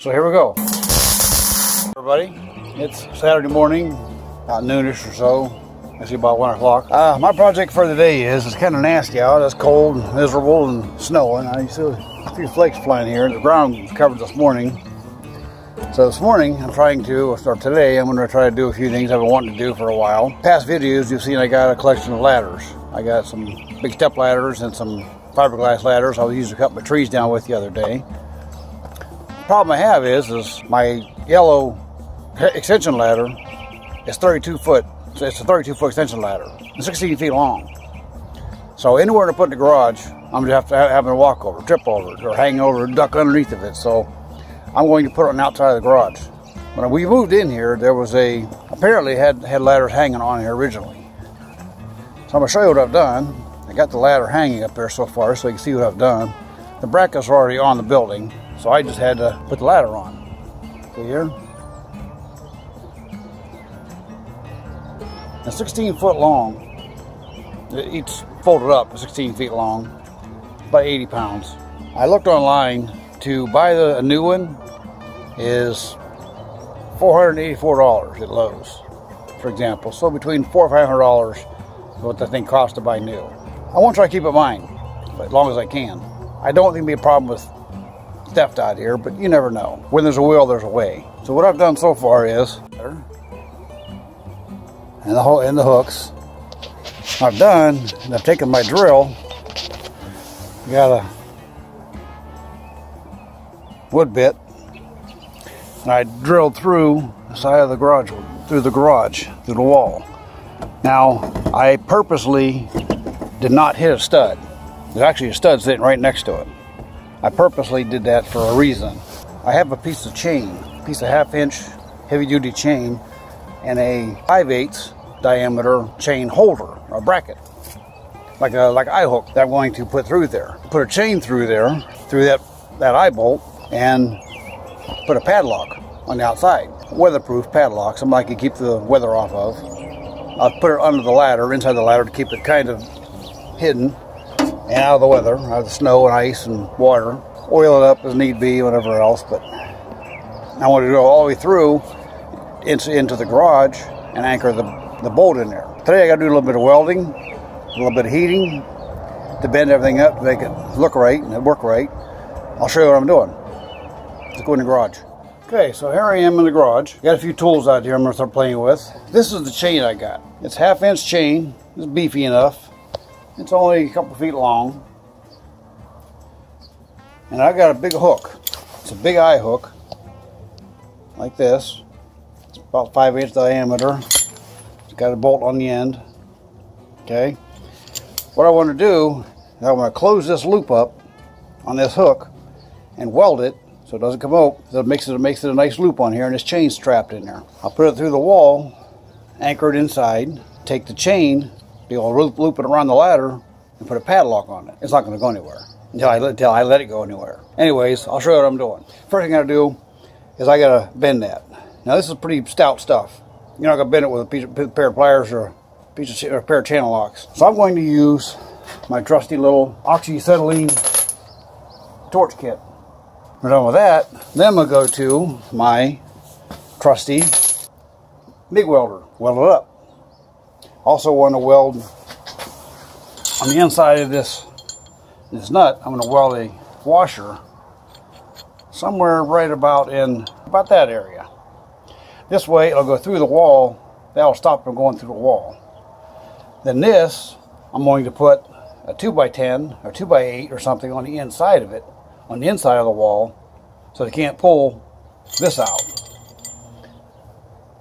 So here we go. Everybody, it's Saturday morning, about noonish or so. I see about one o'clock. Uh, my project for the day is it's kind of nasty out. It's cold, and miserable, and snowing. I see a few flakes flying here. The ground was covered this morning. So this morning, I'm trying to, or today, I'm going to try to do a few things I've been wanting to do for a while. Past videos, you've seen I got a collection of ladders. I got some big step ladders and some fiberglass ladders I was using to cut my trees down with the other day. Problem I have is, is my yellow extension ladder is 32 foot. So it's a 32 foot extension ladder. It's 16 feet long. So anywhere to put in the garage, I'm gonna have to have to walk over, trip over or hang over, duck underneath of it. So I'm going to put it on the outside of the garage. When we moved in here, there was a apparently had had ladders hanging on here originally. So I'm gonna show you what I've done. I got the ladder hanging up there so far, so you can see what I've done. The brackets are already on the building, so I just had to put the ladder on. See here? It's 16 foot long. it's folded up, 16 feet long, about 80 pounds. I looked online to buy the, a new one is $484 at Lowe's, for example. So between four hundred dollars is what the thing costs to buy new. I want to try to keep it mine as long as I can. I don't think it'll be a problem with theft out here, but you never know. When there's a will, there's a way. So what I've done so far is, and the whole and the hooks. I've done, and I've taken my drill, got a wood bit, and I drilled through the side of the garage, through the garage, through the wall. Now, I purposely did not hit a stud. There's actually a stud sitting right next to it. I purposely did that for a reason. I have a piece of chain, a piece of half inch heavy duty chain, and a 5 8 diameter chain holder, or bracket. Like a like eye hook that I'm going to put through there. Put a chain through there, through that, that eye bolt, and put a padlock on the outside. Weatherproof padlock, something I can keep the weather off of. I'll put it under the ladder, inside the ladder, to keep it kind of hidden and out of the weather, out of the snow and ice and water. Oil it up as need be, whatever else, but I want to go all the way through into, into the garage and anchor the, the bolt in there. Today I got to do a little bit of welding, a little bit of heating to bend everything up to make it look right and work right. I'll show you what I'm doing. Let's go in the garage. Okay, so here I am in the garage. Got a few tools out here I'm gonna start playing with. This is the chain I got. It's half inch chain. It's beefy enough. It's only a couple feet long. And I've got a big hook. It's a big eye hook. Like this. It's about five inch diameter. It's got a bolt on the end. Okay. What I want to do is I want to close this loop up on this hook and weld it so it doesn't come out. So it makes it, it makes it a nice loop on here and this chain's trapped in there. I'll put it through the wall, anchor it inside, take the chain, able to loop, loop it around the ladder and put a padlock on it. It's not going to go anywhere until I, until I let it go anywhere. Anyways, I'll show you what I'm doing. First thing I gotta do is I gotta bend that. Now this is pretty stout stuff. You're not gonna bend it with a, piece of, a pair of pliers or a, piece of, or a pair of channel locks. So I'm going to use my trusty little oxyacetylene torch kit. We're done with that. Then I'm gonna go to my trusty MIG welder. Weld it up. Also want to weld on the inside of this this nut. I'm gonna weld a washer somewhere right about in about that area. This way it'll go through the wall. That'll stop from going through the wall. Then this, I'm going to put a 2x10 or 2x8 or something on the inside of it on the inside of the wall so they can't pull this out.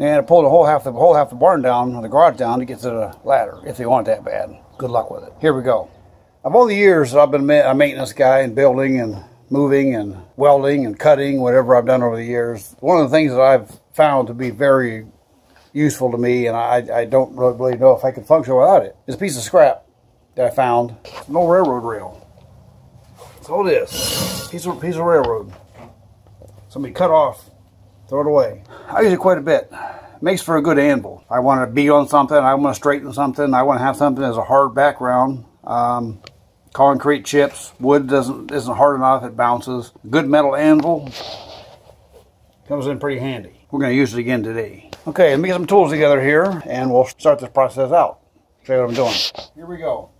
And pull the whole half the whole half the barn down, the garage down to get to the ladder if they want it that bad. Good luck with it. Here we go. Of all the years that I've been a maintenance guy and building and moving and welding and cutting, whatever I've done over the years, one of the things that I've found to be very useful to me, and I, I don't really know if I can function without it, is a piece of scrap that I found. An old railroad rail. That's all it is. Piece of, piece of railroad. Somebody cut off, throw it away. I use it quite a bit. Makes for a good anvil. I want to beat on something, I want to straighten something, I want to have something as a hard background. Um, concrete chips, wood doesn't isn't hard enough, it bounces. Good metal anvil Comes in pretty handy. We're going to use it again today. Okay, let me get some tools together here and we'll start this process out. Show you what I'm doing. Here we go.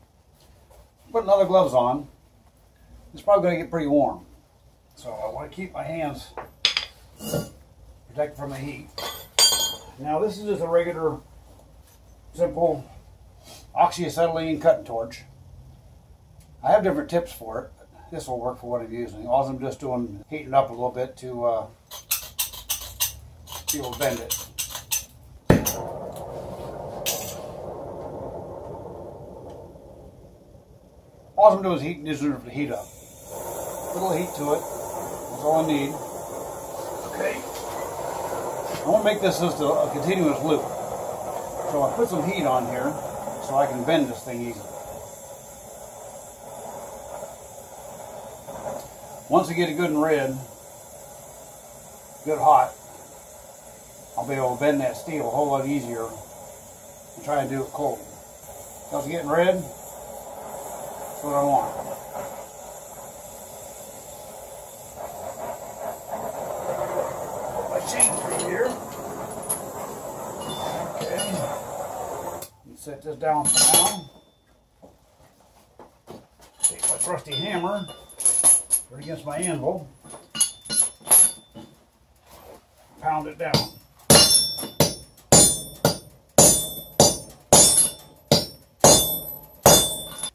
Putting other gloves on. It's probably going to get pretty warm. So I want to keep my hands protected from the heat. Now this is just a regular, simple oxyacetylene cutting torch. I have different tips for it. But this will work for what I'm using. All I'm just doing, heating up a little bit to uh, able to bend it. All I'm doing is heating this to heat up. A little heat to it. That's all I need. I want to make this just a, a continuous loop. So I put some heat on here so I can bend this thing easily. Once I get it good and red, good hot, I'll be able to bend that steel a whole lot easier and try and do it cold. Once it's getting red, that's what I want. Through here. Okay. Set this down for now. Take my trusty hammer, put it against my anvil, pound it down.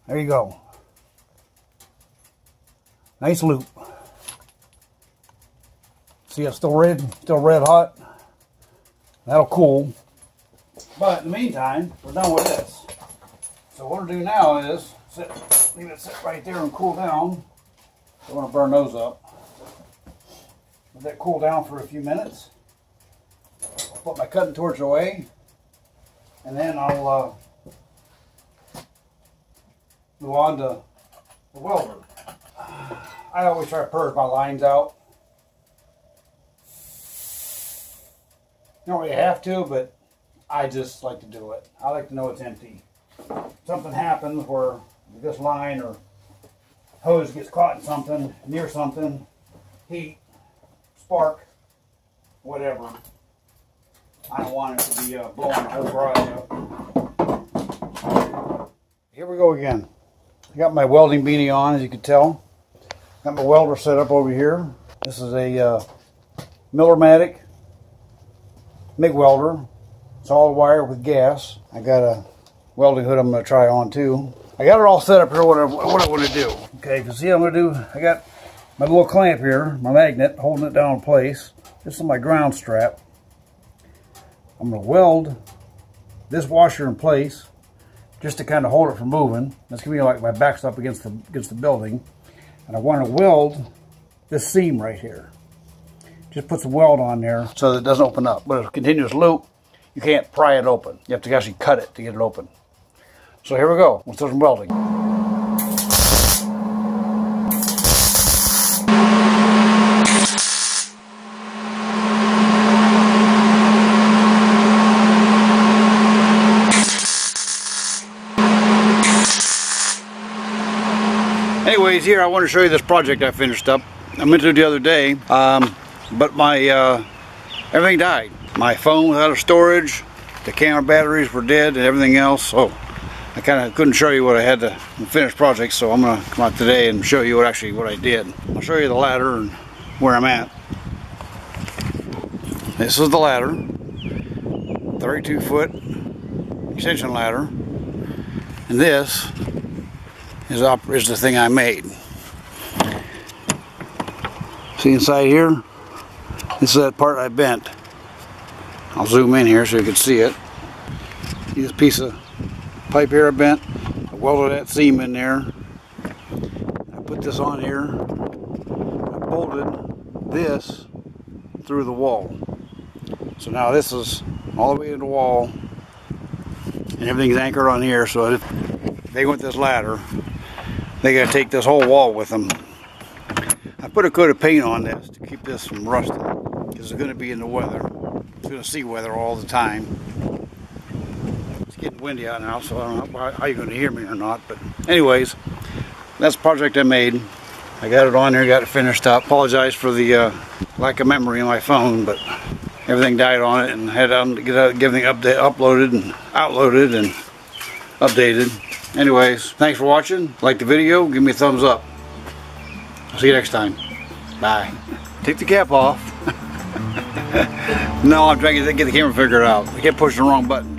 There you go. Nice loop. See it's still red, still red hot. That'll cool. But in the meantime, we're done with this. So what we'll do now is sit, leave it sit right there and cool down. Don't want to burn those up. Let that cool down for a few minutes. I'll put my cutting torch away, and then I'll uh, move on to the welder. I always try to purge my lines out. Don't really have to, but I just like to do it. I like to know it's empty. Something happens where this line or hose gets caught in something, near something, heat, spark, whatever. I don't want it to be uh, blowing the whole garage up. Here we go again. I got my welding beanie on, as you can tell. Got my welder set up over here. This is a uh, Millermatic MIG welder. It's all wire with gas. I got a welding hood I'm going to try on too. I got it all set up here what I, what I want to do. Okay, you see I'm going to do, I got my little clamp here, my magnet, holding it down in place. This is my ground strap. I'm going to weld this washer in place just to kind of hold it from moving. That's going to be like my backstop against the, against the building. And I want to weld this seam right here. Just put some weld on there so that it doesn't open up. But it's a continuous loop. You can't pry it open. You have to actually cut it to get it open. So here we go. Let's do some welding. Anyways, here I want to show you this project I finished up. I meant to do the other day, um, but my uh, everything died. My phone was out of storage, the camera batteries were dead, and everything else. So I kind of couldn't show you what I had to finish project. So I'm gonna come out today and show you what actually what I did. I'll show you the ladder and where I'm at. This is the ladder, 32 foot extension ladder, and this is, is the thing I made. See inside here? This is that part I bent. I'll zoom in here so you can see it. This piece of pipe here I bent? I welded that seam in there. I put this on here. I bolted this through the wall. So now this is all the way to the wall and everything's anchored on here so if they went this ladder they got to take this whole wall with them. I put a coat of paint on this to keep this from rusting going to be in the weather. It's going to see weather all the time. It's getting windy out now, so I don't know how you're going to hear me or not. But anyways, that's the project I made. I got it on there, got it finished up. Apologize for the uh, lack of memory in my phone, but everything died on it and had to get, get everything update, uploaded and outloaded and updated. Anyways, thanks for watching. Like the video, give me a thumbs up. I'll see you next time. Bye. Take the cap off. no, I'm trying to get the camera figured out. I kept pushing the wrong button.